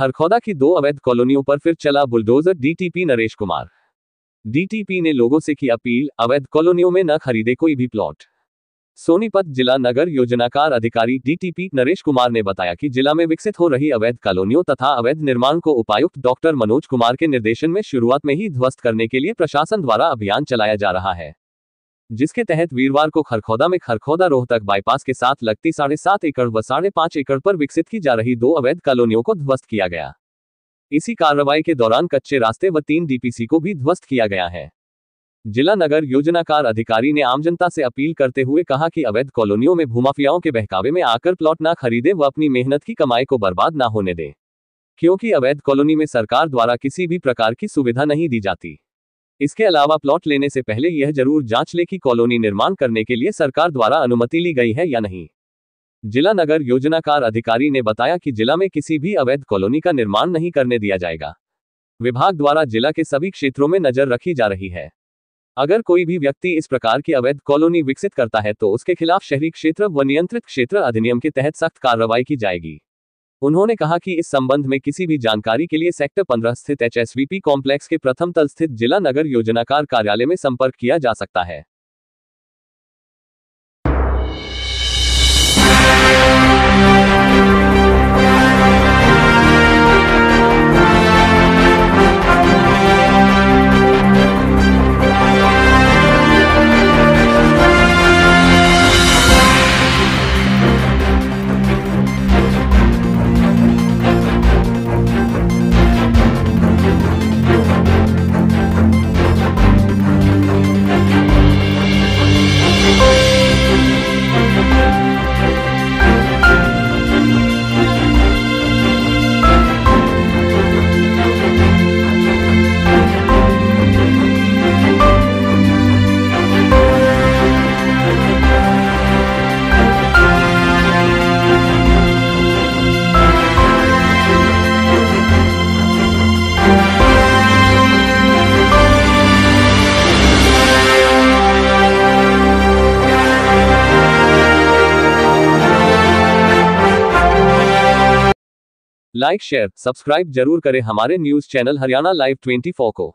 खरखौदा की दो अवैध कॉलोनियों पर फिर चला bulldozer DTP Naresh Kumar. DTP ने लोगों से की अपील, अवैध कॉलोनियों में न खरीदे कोई भी प्लॉट। सोनीपत जिला नगर योजनाकार अधिकारी डीटीपी नरेश कुमार ने बताया कि जिला में विकसित हो रही अवैध कॉलोनियों तथा अवैध निर्माण को उपायुक्त डॉक्टर मनोज कुमार के निर्देशन में शुरुआत में ही ध्वस्त करने के लिए प्रशासन द्वारा अभियान चलाया जा रहा है। जिसके तहत वीरवार को खरखौदा में खरखौदा रोहतक बाईपास के साथ लगती साढ़े सात एकड़ व साढ़े पाँच एकड़ पर विकसित की जा रही दो अवैध कॉलोनियों को ध्वस्त किया गया। इसी कार्रवाई के दौरान कच्चे रास्ते व तीन डीपीसी को भी ध्वस्त किया गया है। जिला नगर योजनाकार अधिकारी ने आम जनता से अपील करते हुए कहा कि अवैध कॉलोनियों में भूमाफियाओं के बहकावे में आकर प्लॉट ना खरीदे व अपनी मेहनत की कमाई को बर्बाद ना होने दें। क्योंकि अवैध कॉलोनी में सरकार द्वारा किसी भी प्रकार की सुविधा नहीं दी जाती। इसके अलावा प्लॉट लेने से पहले यह ज़रूर जाँच ले कि कॉलोनी निर्माण करने के लिए सरकार द्वारा अनुमति ली गई है या नहीं। जिला नगर योजनाकार अधिकारी ने बताया कि जिला में किसी भी अवैध कॉलोनी का निर्माण नहीं करने दिया जाएगा। विभाग द्वारा जिला के सभी क्षेत्रों में नज़र रखी जा रही है। अगर कोई भी व्यक्ति इस प्रकार की अवैध कॉलोनी विकसित करता है तो उसके खिलाफ शहरी क्षेत्र व नियंत्रित क्षेत्र अधिनियम के तहत सख्त कार्रवाई की जाएगी। उन्होंने कहा कि इस संबंध में किसी भी जानकारी के लिए सेक्टर 15 स्थित एचएसवीपी कॉम्प्लेक्स के प्रथम तल स्थित जिला नगर योजनाकार कार्यालय में संपर्क किया जा सकता है। लाइक शेयर सब्सक्राइब ज़रूर करें हमारे न्यूज़ चैनल हरियाणा लाइव 24 को।